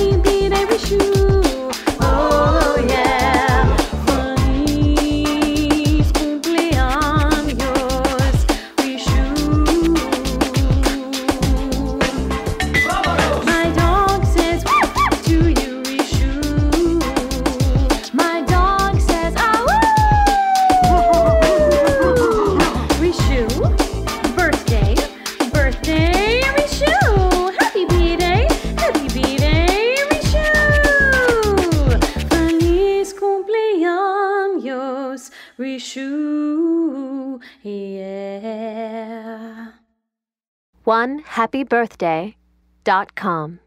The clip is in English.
be true. Yeah. One happy birthday dot com.